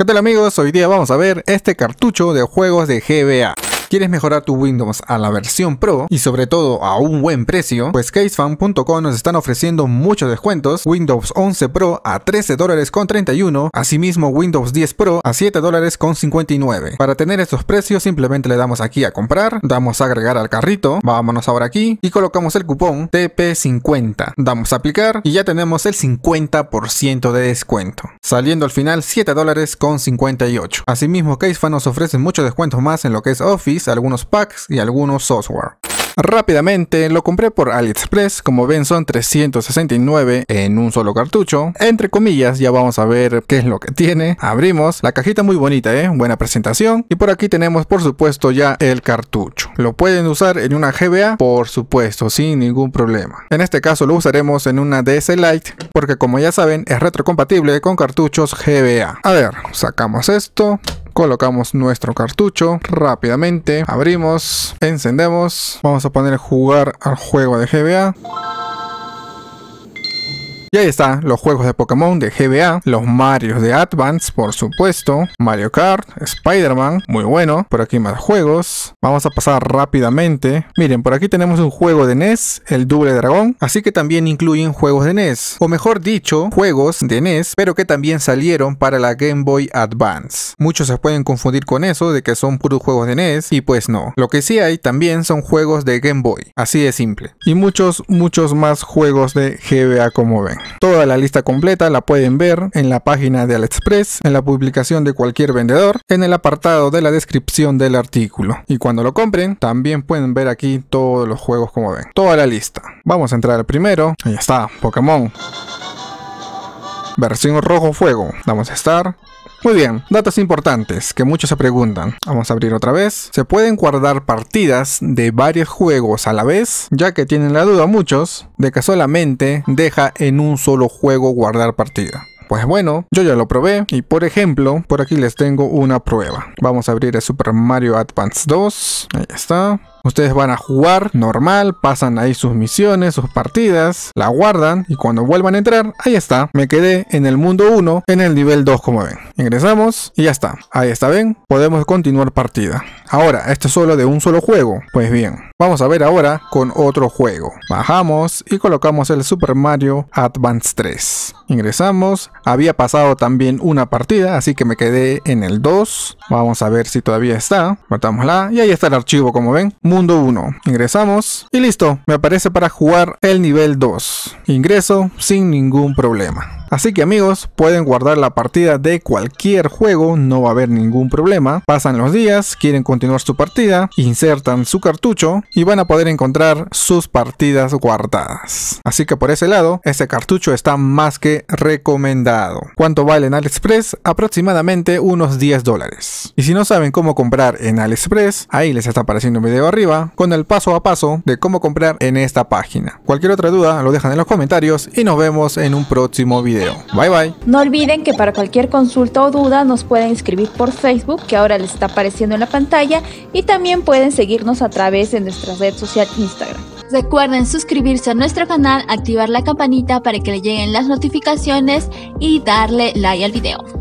¿Qué tal amigos? Hoy día vamos a ver este cartucho de juegos de GBA. ¿Quieres mejorar tu Windows a la versión Pro y sobre todo a un buen precio? Pues casefan.com nos están ofreciendo muchos descuentos. Windows 11 Pro a 13 dólares con 31, asimismo Windows 10 Pro a 7 dólares con 59. Para tener estos precios simplemente le damos aquí a comprar, damos a agregar al carrito, vámonos ahora aquí y colocamos el cupón TP50. Damos a aplicar y ya tenemos el 50% de descuento. Saliendo al final 7 dólares con 58. Asimismo Casefan nos ofrece muchos descuentos más en lo que es Office algunos packs y algunos software. Rápidamente lo compré por AliExpress, como ven son 369 en un solo cartucho. Entre comillas, ya vamos a ver qué es lo que tiene. Abrimos, la cajita muy bonita, ¿eh? buena presentación. Y por aquí tenemos por supuesto ya el cartucho. Lo pueden usar en una GBA, por supuesto, sin ningún problema. En este caso lo usaremos en una DS Lite, porque como ya saben es retrocompatible con cartuchos GBA. A ver, sacamos esto colocamos nuestro cartucho rápidamente, abrimos, encendemos, vamos a poner jugar al juego de GBA. Y ahí está, los juegos de Pokémon de GBA, los Mario de Advance, por supuesto, Mario Kart, Spider-Man, muy bueno, por aquí más juegos. Vamos a pasar rápidamente. Miren, por aquí tenemos un juego de NES, el Double Dragón, así que también incluyen juegos de NES, o mejor dicho, juegos de NES, pero que también salieron para la Game Boy Advance. Muchos se pueden confundir con eso de que son puros juegos de NES, y pues no. Lo que sí hay también son juegos de Game Boy, así de simple. Y muchos, muchos más juegos de GBA como ven. Toda la lista completa la pueden ver en la página de AliExpress, en la publicación de cualquier vendedor, en el apartado de la descripción del artículo. Y cuando lo compren, también pueden ver aquí todos los juegos como ven. Toda la lista. Vamos a entrar al primero. Ahí está, Pokémon. Versión rojo fuego. Vamos a estar. Muy bien, datos importantes que muchos se preguntan. Vamos a abrir otra vez. ¿Se pueden guardar partidas de varios juegos a la vez? Ya que tienen la duda muchos de que solamente deja en un solo juego guardar partida. Pues bueno, yo ya lo probé y por ejemplo, por aquí les tengo una prueba. Vamos a abrir el Super Mario Advance 2. Ahí está. Ustedes van a jugar normal, pasan ahí sus misiones, sus partidas, la guardan y cuando vuelvan a entrar, ahí está. Me quedé en el mundo 1, en el nivel 2 como ven. Ingresamos y ya está. Ahí está, ven. Podemos continuar partida. Ahora, esto es solo de un solo juego. Pues bien, vamos a ver ahora con otro juego. Bajamos y colocamos el Super Mario Advance 3. Ingresamos. Había pasado también una partida, así que me quedé en el 2. Vamos a ver si todavía está. Matámosla y ahí está el archivo como ven mundo 1. Ingresamos y listo, me aparece para jugar el nivel 2. Ingreso sin ningún problema. Así que amigos, pueden guardar la partida de cualquier juego, no va a haber ningún problema. Pasan los días, quieren continuar su partida, insertan su cartucho y van a poder encontrar sus partidas guardadas. Así que por ese lado, este cartucho está más que recomendado. ¿Cuánto vale en AliExpress? Aproximadamente unos 10 dólares. Y si no saben cómo comprar en AliExpress, ahí les está apareciendo un video arriba con el paso a paso de cómo comprar en esta página. Cualquier otra duda lo dejan en los comentarios y nos vemos en un próximo video. Bye bye. No olviden que para cualquier consulta o duda nos pueden escribir por Facebook, que ahora les está apareciendo en la pantalla, y también pueden seguirnos a través de nuestra red social Instagram. Recuerden suscribirse a nuestro canal, activar la campanita para que le lleguen las notificaciones y darle like al video.